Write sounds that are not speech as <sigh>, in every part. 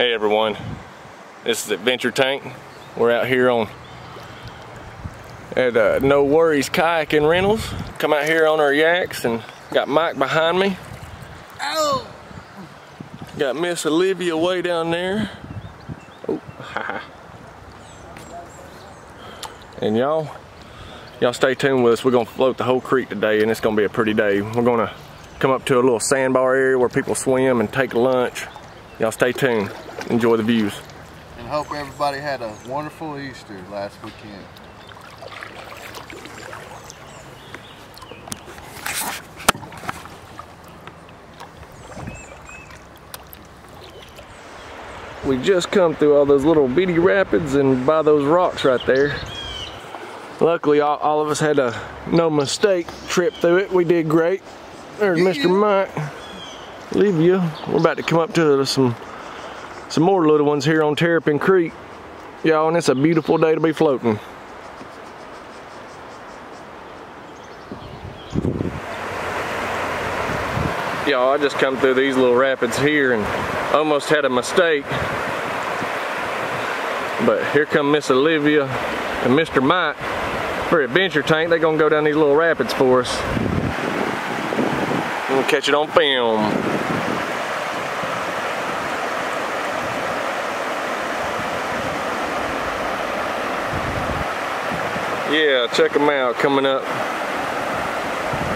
Hey everyone, this is Adventure Tank. We're out here on at uh, No Worries Kayak and Rentals. Come out here on our yaks and got Mike behind me. Oh! Got Miss Olivia way down there. Oh, and y'all, y'all stay tuned with us. We're gonna float the whole creek today and it's gonna be a pretty day. We're gonna come up to a little sandbar area where people swim and take lunch. Y'all stay tuned enjoy the views. And hope everybody had a wonderful Easter last weekend. We just come through all those little beady rapids and by those rocks right there. Luckily, all, all of us had a no mistake trip through it. We did great. There's Mr. Mike. Olivia. We're about to come up to some some more little ones here on Terrapin Creek. Y'all, and it's a beautiful day to be floating. Y'all, I just come through these little rapids here and almost had a mistake. But here come Miss Olivia and Mr. Mike for Adventure Tank. They're gonna go down these little rapids for us. We'll catch it on film. Yeah, check them out coming up.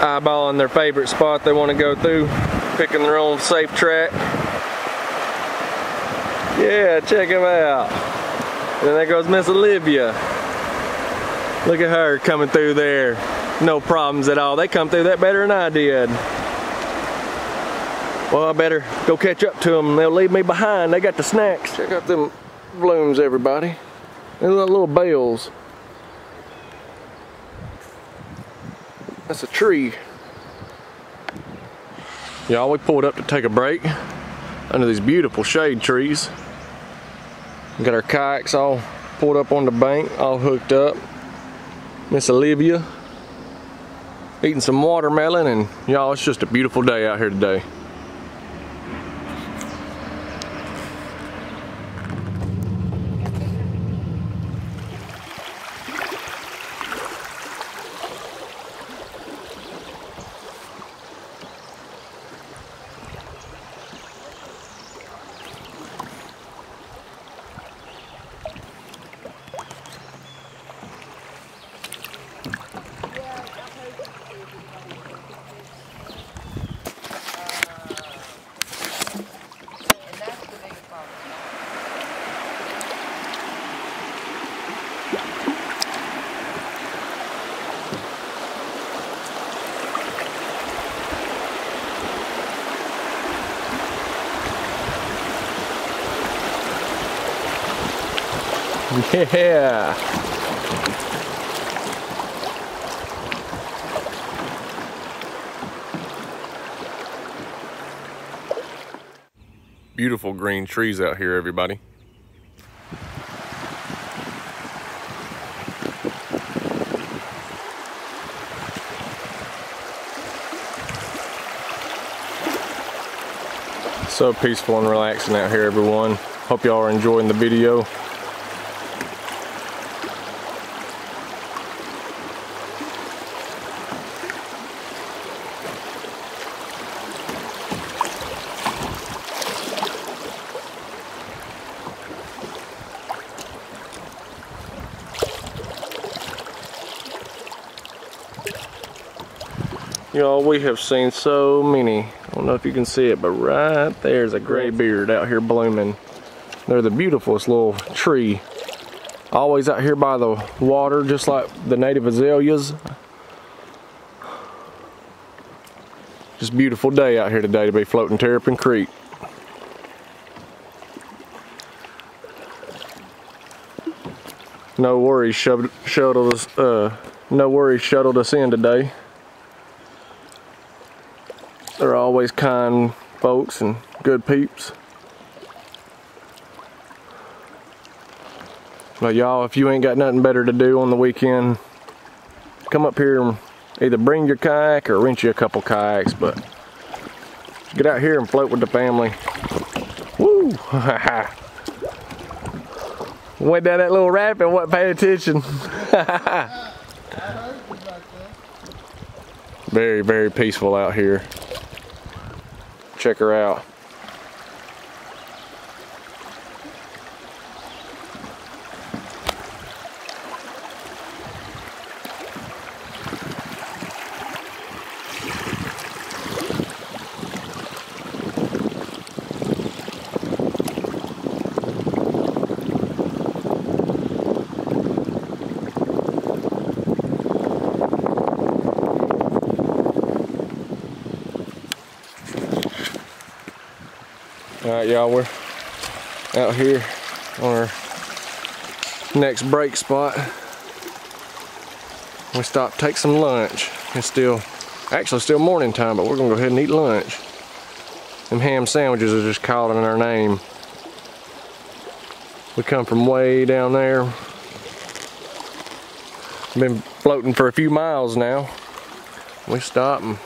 Eyeballing their favorite spot they want to go through, picking their own safe track. Yeah, check them out. And there goes Miss Olivia. Look at her coming through there. No problems at all. They come through that better than I did. Well, I better go catch up to them. They'll leave me behind. They got the snacks. Check out them blooms, everybody. They're little bales. That's a tree. Y'all, we pulled up to take a break under these beautiful shade trees. got our kayaks all pulled up on the bank, all hooked up. Miss Olivia eating some watermelon and y'all, it's just a beautiful day out here today. Yeah. Beautiful green trees out here, everybody. So peaceful and relaxing out here, everyone. Hope y'all are enjoying the video. Y'all, we have seen so many. I don't know if you can see it, but right there's a gray beard out here blooming. They're the beautifulest little tree. Always out here by the water, just like the native azaleas. Just beautiful day out here today to be floating Terrapin Creek. No worries shuttled us, uh, no worries shuttled us in today. They're always kind folks and good peeps. But y'all, if you ain't got nothing better to do on the weekend, come up here and either bring your kayak or rent you a couple kayaks, but get out here and float with the family. Woo! <laughs> Went down that little rapid, wasn't paying attention. <laughs> very, very peaceful out here. Check her out. Right, y'all, we're out here on our next break spot. We stopped, take some lunch. It's still, actually still morning time, but we're gonna go ahead and eat lunch. Them ham sandwiches are just calling our name. We come from way down there. Been floating for a few miles now. We stopped and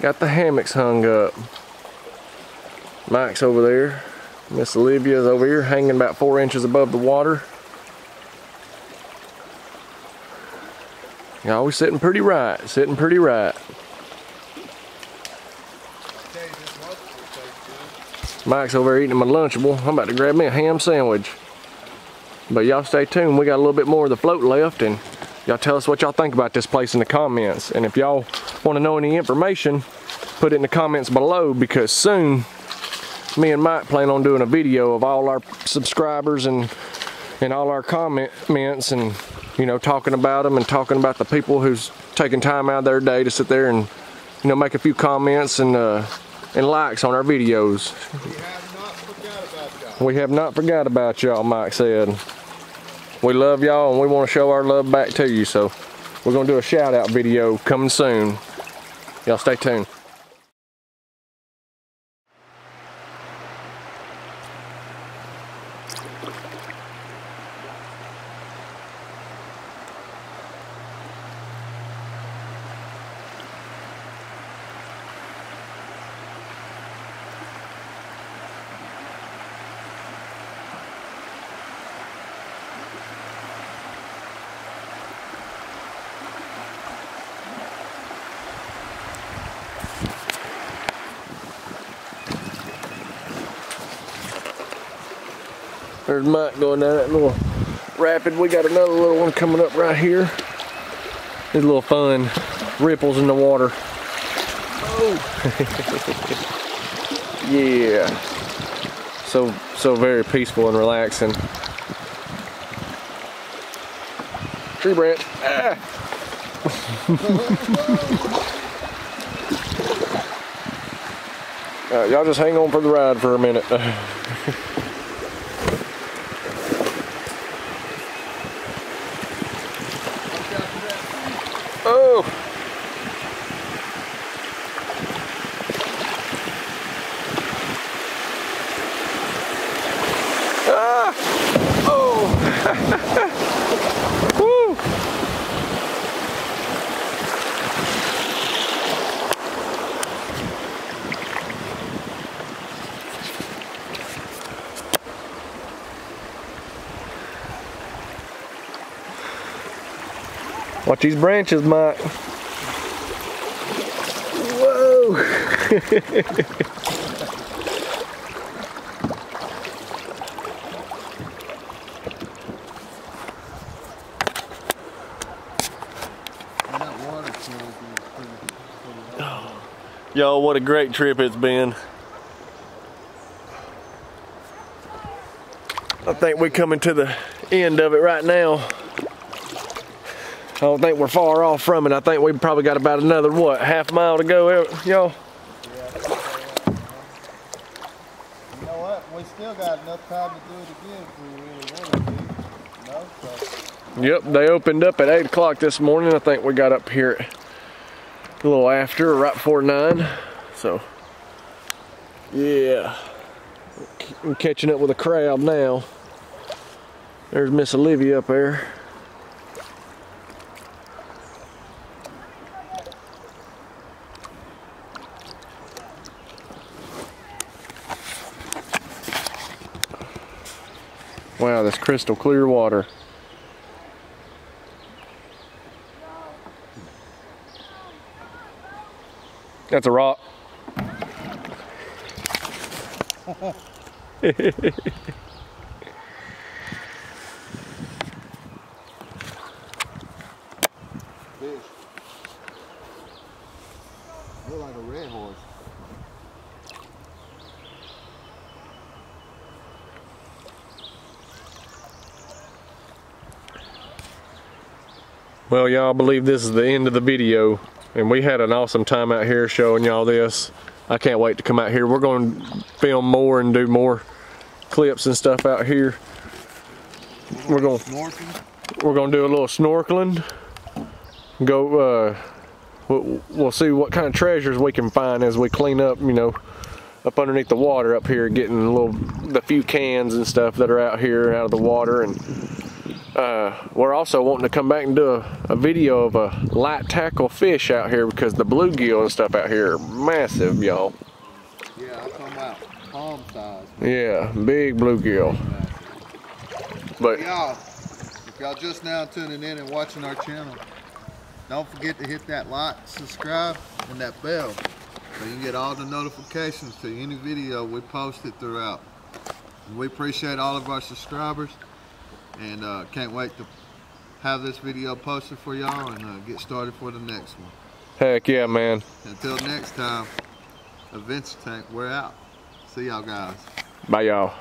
got the hammocks hung up. Mike's over there. Miss Olivia's over here hanging about four inches above the water. Y'all, we sitting pretty right, sitting pretty right. Mike's over there eating my Lunchable. I'm about to grab me a ham sandwich. But y'all stay tuned. We got a little bit more of the float left and y'all tell us what y'all think about this place in the comments. And if y'all want to know any information, put it in the comments below because soon me and Mike plan on doing a video of all our subscribers and and all our comments and you know talking about them and talking about the people who's taking time out of their day to sit there and you know make a few comments and uh, and likes on our videos. We have not forgot about y'all. Mike said. We love y'all and we want to show our love back to you. So we're gonna do a shout out video coming soon. Y'all stay tuned. There's Mike going down that little rapid. We got another little one coming up right here. It's a little fun ripples in the water. Oh, <laughs> yeah. So so very peaceful and relaxing. Tree branch. Ah. <laughs> Y'all just hang on for the ride for a minute. <laughs> Oh! Ah! Oh! Woo! Watch these branches, Mike. Whoa! <laughs> Y'all, what a great trip it's been. I think we're coming to the end of it right now. I don't think we're far off from it. I think we've probably got about another, what, half mile to go, eh, y'all? You know what? We still got enough time to do it again if we really wanted to. Know, so Yep, they opened up at 8 o'clock this morning. I think we got up here a little after, right before 9. So, yeah. I'm catching up with a crowd now. There's Miss Olivia up there. Wow, that's crystal clear water. That's a rock. <laughs> Well, y'all believe this is the end of the video, and we had an awesome time out here showing y'all this. I can't wait to come out here. We're going to film more and do more clips and stuff out here. We're going we're going to do a little snorkeling. Go uh we'll, we'll see what kind of treasures we can find as we clean up, you know, up underneath the water up here getting a little the few cans and stuff that are out here out of the water and uh, we're also wanting to come back and do a, a video of a light tackle fish out here because the bluegill and stuff out here are massive, y'all. Yeah, I'm talking about palm size. Yeah, big bluegill. But Y'all, if y'all just now tuning in and watching our channel, don't forget to hit that like, subscribe, and that bell so you can get all the notifications to any video we posted throughout. And we appreciate all of our subscribers and uh, can't wait to have this video posted for y'all and uh, get started for the next one. heck yeah, man. Until next time, Adventure Tank, we're out. See y'all guys. Bye, y'all.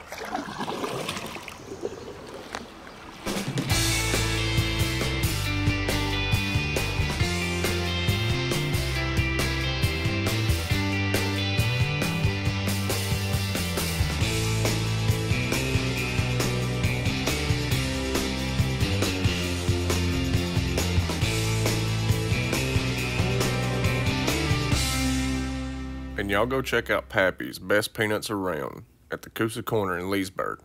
And y'all go check out Pappy's Best Peanuts Around at the Coosa Corner in Leesburg.